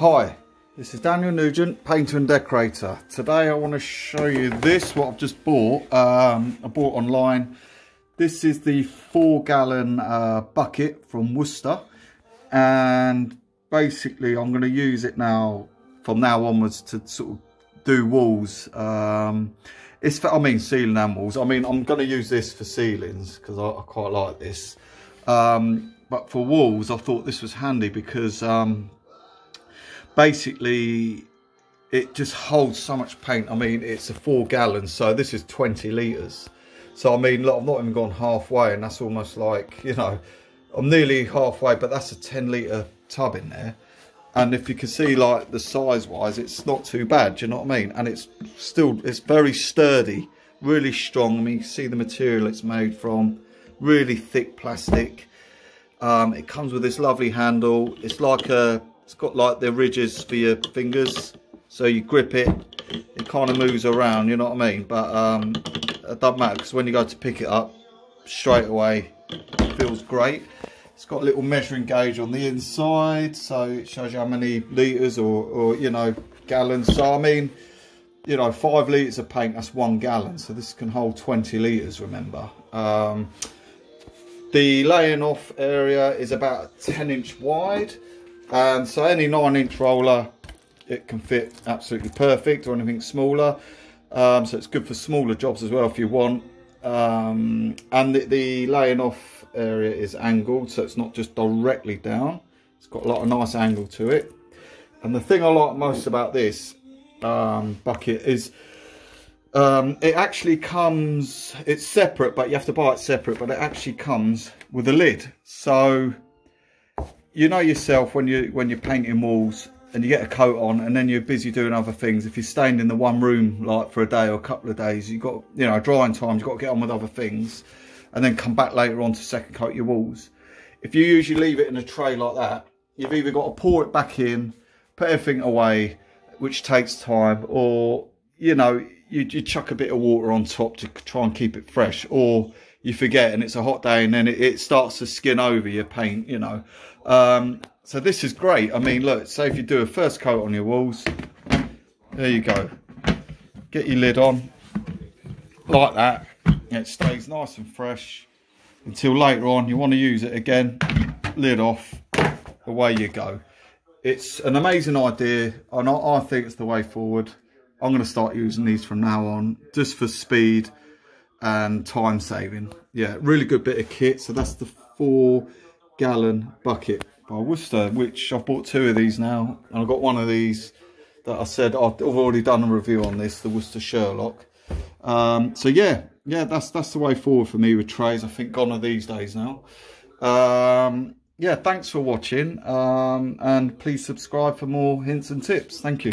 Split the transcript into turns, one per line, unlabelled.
Hi, this is Daniel Nugent, painter and decorator. Today I want to show you this, what I've just bought. Um, I bought online. This is the four gallon uh, bucket from Wooster. And basically I'm going to use it now, from now onwards, to sort of do walls. Um, it's for, I mean, ceiling and walls. I mean, I'm going to use this for ceilings because I, I, quite like this. Um, but for walls, I thought this was handy because um, basically it just holds so much paint. I mean, it's a four gallons, so this is 20 litres. So, I mean, look, I've not even gone halfway, and that's almost like, you know, I'm nearly halfway, but that's a 10 litre tub in there. And if you can see, like, the size-wise, it's not too bad, do you know what I mean? And it's still, it's very sturdy, really strong. I mean, you see the material it's made from, really thick plastic. Um, it comes with this lovely handle. It's like a it's got like the ridges for your fingers, so you grip it, it kind of moves around, you know what I mean? But um, it doesn't matter because when you go to pick it up, straight away, feels great. It's got a little measuring gauge on the inside, so it shows you how many litres or, or, you know, gallons. So, I mean, you know, five litres of paint, that's one gallon. So this can hold 20 litres, remember. Um, the laying off area is about 10 inch wide and so any nine inch roller it can fit absolutely perfect or anything smaller. Um, so it's good for smaller jobs as well if you want. Um, and the, the, laying off area is angled so it's not just directly down. It's got a lot of nice angle to it. And the thing I like most about this um, bucket is um, it actually comes it's separate but you have to buy it separate but it actually comes with a lid. So you know yourself when you when you're painting walls and you get a coat on and then you're busy doing other things. If you're staying in the one room like for a day or a couple of days you've got you know drying times you've got to get on with other things and then come back later on to second coat your walls. If you usually leave it in a tray like that you've either got to pour it back in put everything away which takes time or you know you, you chuck a bit of water on top to try and keep it fresh or you forget and it's a hot day and then it, it starts to skin over your paint, you know. Um, so this is great. I mean, look, say if you do a first coat on your walls, there you go. Get your lid on like that. It stays nice and fresh until later on you want to use it again. Lid off, away you go. It's an amazing idea and I, I think it's the way forward. I'm going to start using these from now on just for speed and time saving. Yeah, really good bit of kit. So that's the four gallon bucket by Wooster, which I've bought two of these now. And I've got one of these that I said I've already done a review on this, the Wooster Sherlock. Um, so yeah, yeah, that's that's the way forward for me with trays. I think gone are these days now. Um, yeah, thanks for watching. Um, and please subscribe for more hints and tips. Thank you.